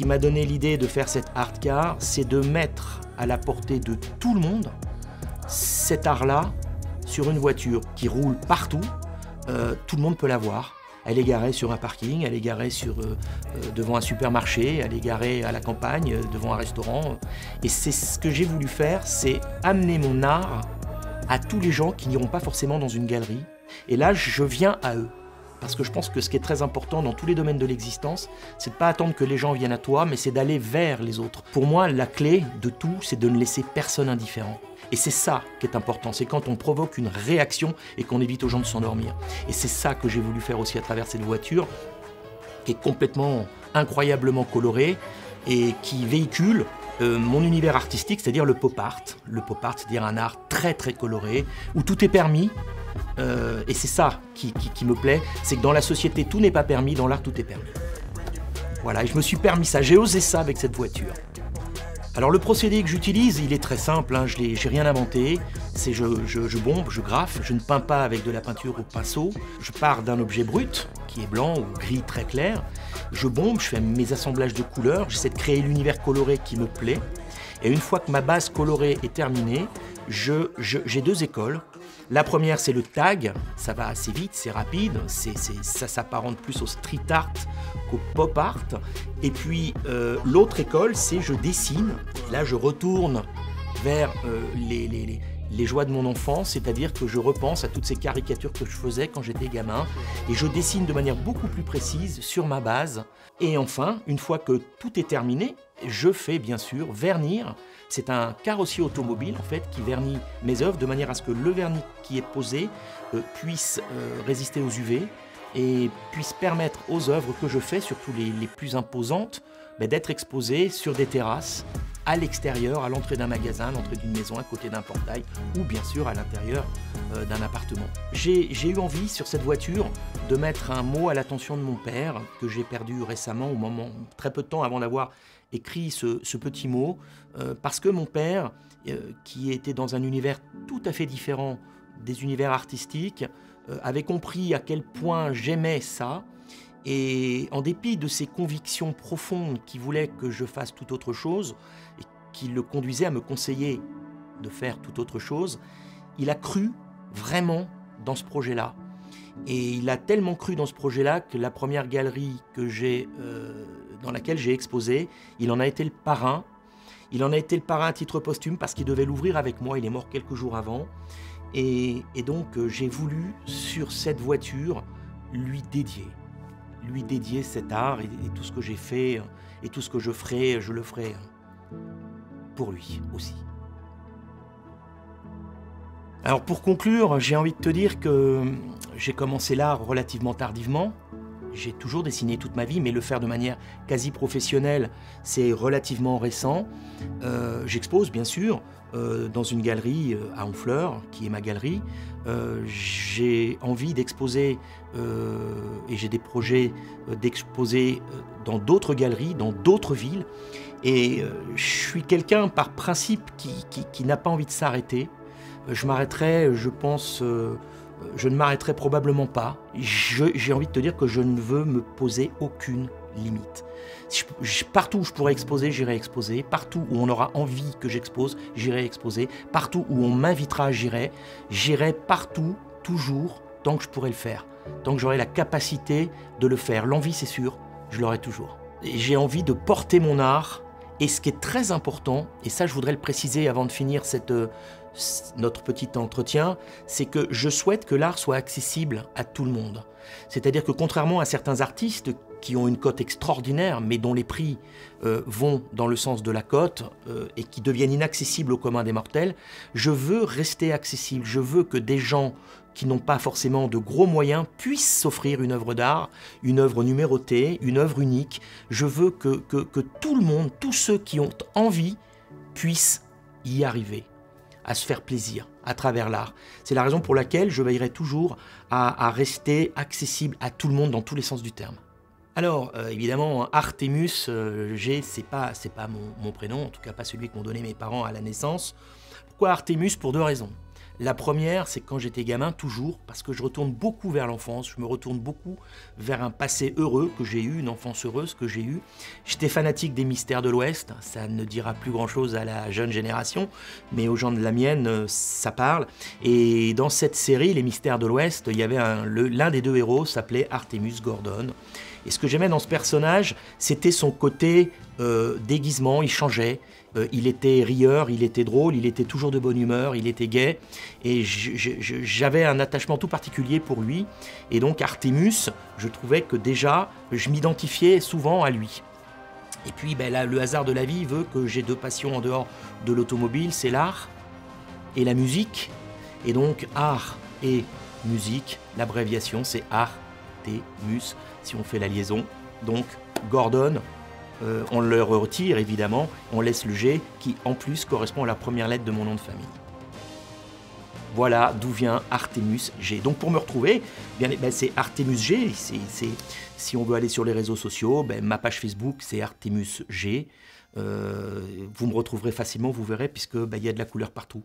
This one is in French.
qui m'a donné l'idée de faire cette art car, c'est de mettre à la portée de tout le monde cet art-là sur une voiture qui roule partout. Euh, tout le monde peut la voir. Elle est garée sur un parking, elle est garée euh, euh, devant un supermarché, elle est garée à la campagne, devant un restaurant. Et c'est ce que j'ai voulu faire, c'est amener mon art à tous les gens qui n'iront pas forcément dans une galerie. Et là, je viens à eux. Parce que je pense que ce qui est très important dans tous les domaines de l'existence, c'est de pas attendre que les gens viennent à toi, mais c'est d'aller vers les autres. Pour moi, la clé de tout, c'est de ne laisser personne indifférent. Et c'est ça qui est important, c'est quand on provoque une réaction et qu'on évite aux gens de s'endormir. Et c'est ça que j'ai voulu faire aussi à travers cette voiture, qui est complètement incroyablement colorée et qui véhicule euh, mon univers artistique, c'est-à-dire le pop art. Le pop art, c'est-à-dire un art très très coloré, où tout est permis, euh, et c'est ça qui, me plaît, c'est que dans la société, tout n'est pas permis, dans l'art, tout est permis. Voilà, et je me suis permis ça, j'ai osé ça avec cette voiture. Alors le procédé que j'utilise, il est très simple, hein, je n'ai rien inventé. C'est je, je, bombe, je graffe, je ne peins pas avec de la peinture au pinceau. Je pars d'un objet brut, qui est blanc ou gris très clair. Je bombe, je fais mes assemblages de couleurs, j'essaie de créer l'univers coloré qui me plaît. Et une fois que ma base colorée est terminée, j'ai deux écoles. La première, c'est le tag. Ça va assez vite, c'est rapide. C'est, ça s'apparente plus au street art qu'au pop art. Et puis, euh, l'autre école, c'est je dessine. Là, je retourne vers euh, les, joies de mon enfance, c'est-à-dire que je repense à toutes ces caricatures que je faisais quand j'étais gamin. Et je dessine de manière beaucoup plus précise sur ma base. Et enfin, une fois que tout est terminé, je fais bien sûr vernir. C'est un carrossier automobile en fait qui vernit mes œuvres de manière à ce que le vernis qui est posé euh, puisse euh, résister aux UV et puisse permettre aux œuvres que je fais, surtout les, plus imposantes, ben, d'être exposées sur des terrasses, à l'extérieur, à l'entrée d'un magasin, à l'entrée d'une maison, à côté d'un portail, ou bien sûr à l'intérieur euh, d'un appartement. J'ai eu envie sur cette voiture de mettre un mot à l'attention de mon père, que j'ai perdu récemment, au moment, très peu de temps avant d'avoir écrit ce, petit mot, euh, parce que mon père, euh, qui était dans un univers tout à fait différent des univers artistiques, avait compris à quel point j'aimais ça, et en dépit de ses convictions profondes qui voulaient que je fasse tout autre chose, et qui le conduisaient à me conseiller de faire tout autre chose, il a cru vraiment dans ce projet-là. Et il a tellement cru dans ce projet-là que la première galerie que j'ai dans laquelle j'ai exposé. Il en a été le parrain. Il en a été le parrain à titre posthume parce qu'il devait l'ouvrir avec moi. Il est mort quelques jours avant. Et, donc euh, j'ai voulu, sur cette voiture, lui dédier. Lui dédier cet art et, tout ce que j'ai fait et tout ce que je ferai, je le ferai pour lui aussi. Alors pour conclure, j'ai envie de te dire que j'ai commencé l'art relativement tardivement. J'ai toujours dessiné toute ma vie, mais le faire de manière quasi professionnelle, c'est relativement récent. Euh, j'expose, bien sûr, euh, dans une galerie euh, à Honfleur, qui est ma galerie. j'ai envie d'exposer, et j'ai des projets d'exposer dans d'autres galeries, dans d'autres villes. Et je suis quelqu'un, par principe, qui n'a pas envie de s'arrêter. Je m'arrêterai, je pense je ne m'arrêterai probablement pas. J'ai envie de te dire que je ne veux me poser aucune limite. partout où je pourrais exposer, j'irai exposer. Partout où on aura envie que j'expose, j'irai exposer. Partout où on m'invitera, j'irai. J'irai partout, toujours, tant que je pourrai le faire. Tant que j'aurai la capacité de le faire. L'envie, c'est sûr, je l'aurai toujours. J'ai envie de porter mon art. Et ce qui est très important, et ça je voudrais le préciser avant de finir cette, notre petit entretien, c'est que je souhaite que l'art soit accessible à tout le monde. C'est-à-dire que contrairement à certains artistes qui ont une cote extraordinaire, mais dont les prix euh, vont dans le sens de la cote euh, et qui deviennent inaccessibles au commun des mortels, je veux rester accessible. Je veux que des gens qui n'ont pas forcément de gros moyens puissent s'offrir une œuvre d'art, une œuvre numérotée, une œuvre unique. Je veux que, que tout le monde, tous ceux qui ont envie, puissent y arriver à se faire plaisir à travers l'art. C'est la raison pour laquelle je veillerai toujours à, rester accessible à tout le monde dans tous les sens du terme. Alors, euh, évidemment, Artemus euh, c'est pas, c'est pas mon, prénom, en tout cas pas celui qu'ont donné mes parents à la naissance. Pourquoi Artemus? Pour deux raisons. La première, c'est quand j'étais gamin, toujours, parce que je retourne beaucoup vers l'enfance, je me retourne beaucoup vers un passé heureux que j'ai eu, une enfance heureuse que j'ai eue. J'étais fanatique des mystères de l'Ouest, ça ne dira plus grand-chose à la jeune génération, mais aux gens de la mienne, euh, ça parle. Et dans cette série, Les mystères de l'Ouest, il y avait l'un des deux héros s'appelait Artemus Gordon. Et ce que j'aimais dans ce personnage, c'était son côté euh, déguisement, il changeait. Euh, il était rieur, il était drôle, il était toujours de bonne humeur, il était gai. Et j'avais un attachement tout particulier pour lui. Et donc Artemus, je trouvais que déjà, je m'identifiais souvent à lui. Et puis ben, le hasard de la vie veut que j'ai deux passions en dehors de l'automobile, c'est l'art et la musique. Et donc art et musique, l'abréviation c'est Artemus, si on fait la liaison. Donc Gordon, euh, on le retire évidemment, on laisse le G qui en plus correspond à la première lettre de mon nom de famille. Voilà d'où vient Artemus G. Donc pour me retrouver, bien, ben, c'est Artemus G. si on veut aller sur les réseaux sociaux, ben, ma page Facebook c'est Artemus G. Euh, vous me retrouverez facilement, vous verrez, puisque ben, il y a de la couleur partout.